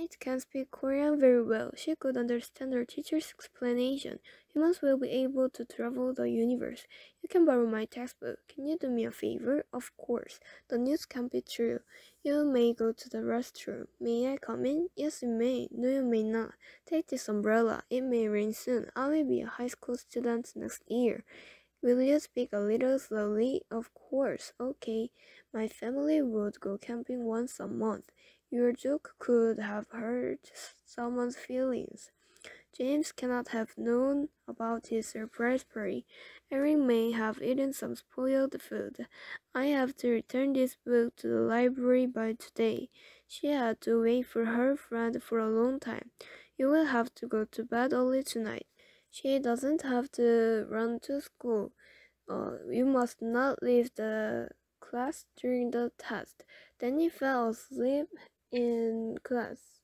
Kate can speak Korean very well. She could understand her teacher's explanation. Humans will be able to travel the universe. You can borrow my textbook. Can you do me a favor? Of course. The news can be true. You may go to the restroom. May I come in? Yes, you may. No, you may not. Take this umbrella. It may rain soon. I will be a high school student next year. Will you speak a little slowly? Of course. Okay. My family would go camping once a month. Your joke could have hurt someone's feelings. James cannot have known about his surprise party. Erin may have eaten some spoiled food. I have to return this book to the library by today. She had to wait for her friend for a long time. You will have to go to bed early tonight. She doesn't have to run to school. Uh, you must not leave the class during the test. Danny fell asleep in class.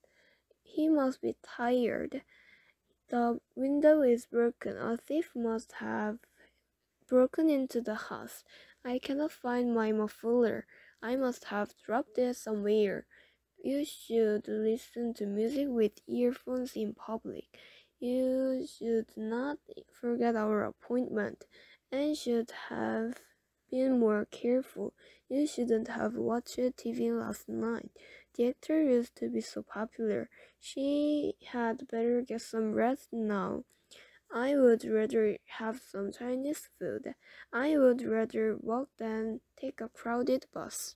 He must be tired. The window is broken. A thief must have broken into the house. I cannot find my muffler. I must have dropped it somewhere. You should listen to music with earphones in public. You should not forget our appointment and should have been more careful. You shouldn't have watched TV last night. The actor used to be so popular. She had better get some rest now. I would rather have some Chinese food. I would rather walk than take a crowded bus.